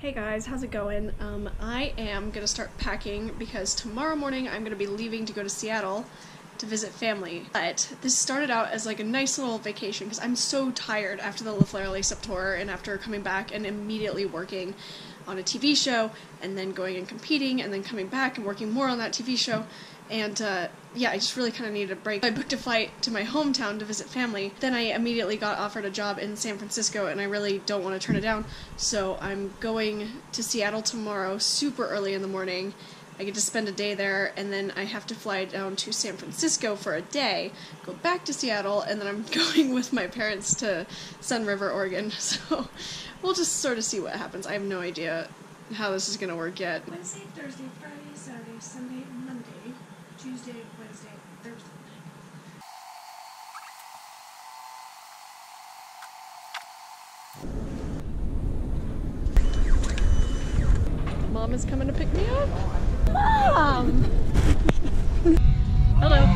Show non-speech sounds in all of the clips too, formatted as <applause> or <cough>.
Hey guys, how's it going? Um, I am gonna start packing because tomorrow morning I'm gonna be leaving to go to Seattle to visit family. But this started out as like a nice little vacation because I'm so tired after the La Flare Lace Up tour and after coming back and immediately working on a TV show and then going and competing and then coming back and working more on that TV show. And uh, yeah, I just really kind of needed a break. I booked a flight to my hometown to visit family. Then I immediately got offered a job in San Francisco, and I really don't want to turn it down. So I'm going to Seattle tomorrow, super early in the morning. I get to spend a day there, and then I have to fly down to San Francisco for a day, go back to Seattle, and then I'm <laughs> going with my parents to Sunriver, Oregon. <laughs> So we'll just sort of see what happens. I have no idea how this is going to work yet. Wednesday, Thursday, Friday, Saturday, Sunday, Monday, Tuesday, Wednesday, Thursday. Mom is coming to pick me up. Mom! <laughs> Hello.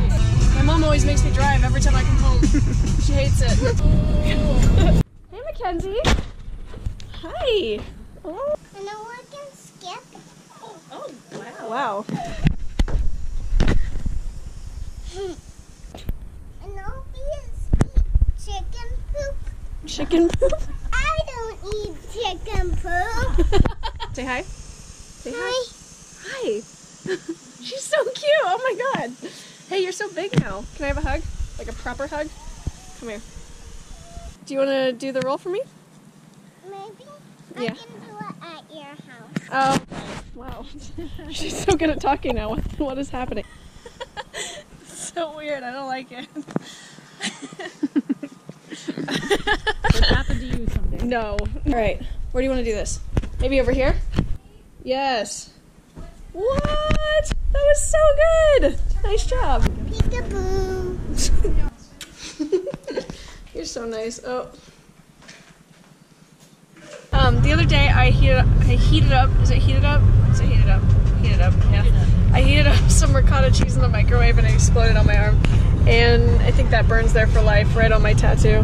My mom always makes me drive every time I come home. she hates it. <laughs> hey, Mackenzie. Hi. Oh. And no one can skip. Oh, wow. Wow. And no bees eat chicken poop. Chicken poop. I don't eat chicken poop. <laughs> Say hi. Say hi. Hi. Hi. <laughs> She's so cute. Oh my god. Hey, you're so big now. Can I have a hug? Like a proper hug? Come here. Do you want to do the roll for me? Maybe Yeah. I can do it at your house. Oh, wow. <laughs> She's so good at talking now. What, what is happening? So weird. I don't like it. What happened to you someday? No. All right. Where do you want to do this? Maybe over here? Yes. What? That was so good. Nice job. Peekaboo. You're so nice. Oh. Um, the other day I heated I heated up. Is it heated up? Is it heated up? Up. Yeah. I heated up <laughs> some ricotta cheese in the microwave and it exploded on my arm, and I think that burns there for life, right on my tattoo.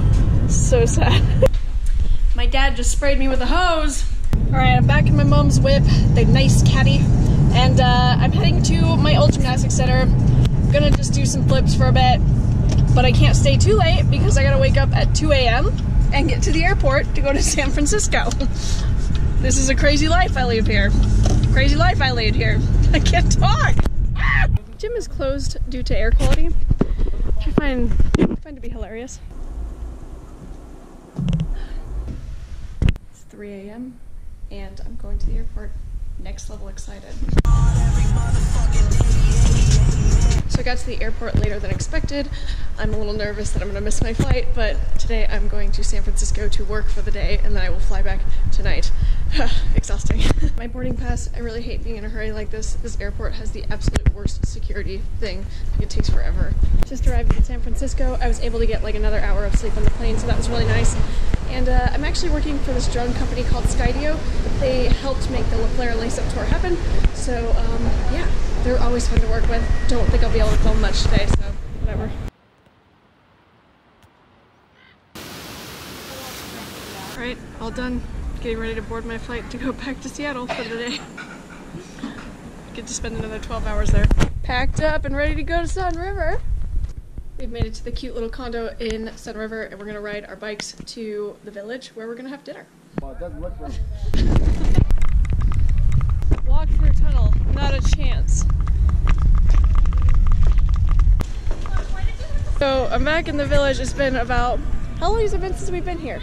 So sad. <laughs> my dad just sprayed me with a hose. All right, I'm back in my mom's whip, the nice caddy, and uh, I'm heading to my old gymnastics center. I'm gonna just do some flips for a bit, but I can't stay too late because I gotta wake up at 2 a.m. and get to the airport to go to <laughs> San Francisco. this is a crazy life I live here. Crazy life I lead here. <laughs> I can't talk. Gym is closed due to air quality, which I find, find to be hilarious. It's 3 a.m. and I'm going to the airport. Next level excited. So I got to the airport later than expected. I'm a little nervous that I'm gonna miss my flight, but today I'm going to San Francisco to work for the day and then I will fly back tonight. <laughs> Exhausting. <laughs> my boarding pass, I really hate being in a hurry like this. This airport has the absolute worst security thing. It takes forever. Just arrived in San Francisco. I was able to get like another hour of sleep on the plane, so that was really nice. And uh, I'm actually working for this drone company called Skydio. They helped make the La Flare Lace Up Tour happen. So um, yeah, they're always fun to work with. Don't think I'll be able to film much today, so whatever. Alright, all done. Getting ready to board my flight to go <laughs> back to Seattle for the day. Get to spend another 12 hours there. Packed up and ready to go to Sunriver. We've made it to the cute little condo in Sunriver and we're gonna ride our bikes to the village where we're gonna have dinner. Well, it doesn't look like <laughs> Walk through a tunnel, not a chance. So I'm back in the village. It's been about, how long has it been since we've been here?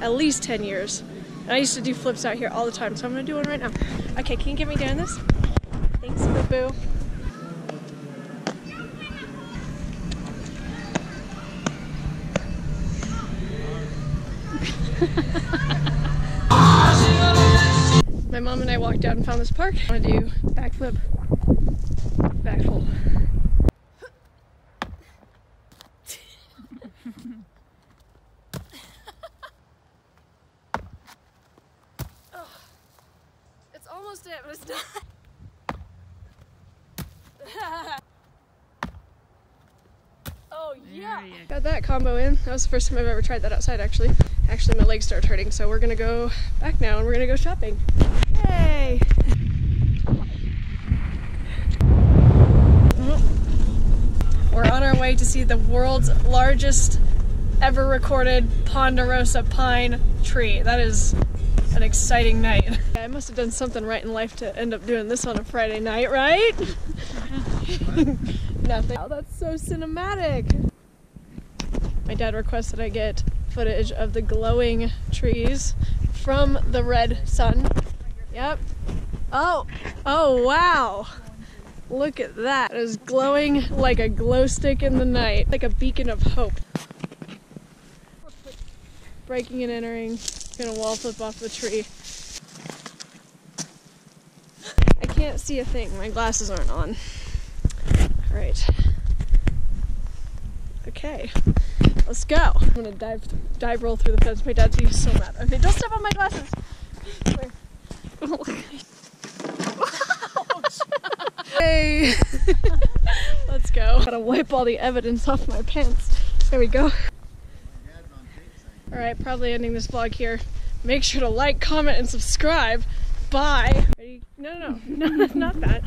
At least 10 years. And I used to do flips out here all the time, so I'm gonna do one right now. Okay, can you get me doing this? Thanks, boo boo. My mom and I walked out and found this park. I want to do backflip, backflip. Ugh. <laughs> It's almost it, but it's not. <laughs> yeah! Got that combo in. That was the first time I've ever tried that outside actually. Actually, my legs started hurting, so we're gonna go back now and we're gonna go shopping. Yay! We're on our way to see the world's largest ever recorded Ponderosa pine tree. That is an exciting night. <laughs> I must have done something right in life to end up doing this on a Friday night, right? <laughs> Nothing. Oh, that's so cinematic. My dad requested I get footage of the glowing trees from the red sun. Yep. Oh, oh wow. Look at that. It is glowing like a glow stick in the night, like a beacon of hope. Breaking and entering. Gonna wall flip off the tree. Can't see a thing. My glasses aren't on. Alright. Okay. Let's go. I'm gonna dive dive roll through the fence. My dad's gonna be so mad. Okay, don't step on my glasses. Hey. <laughs> Let's go. <laughs> Gotta wipe all the evidence off my pants. There we go. Alright, probably ending this vlog here. Make sure to like, comment, and subscribe. Bye. Ready? No, no, no, no, <laughs> not that.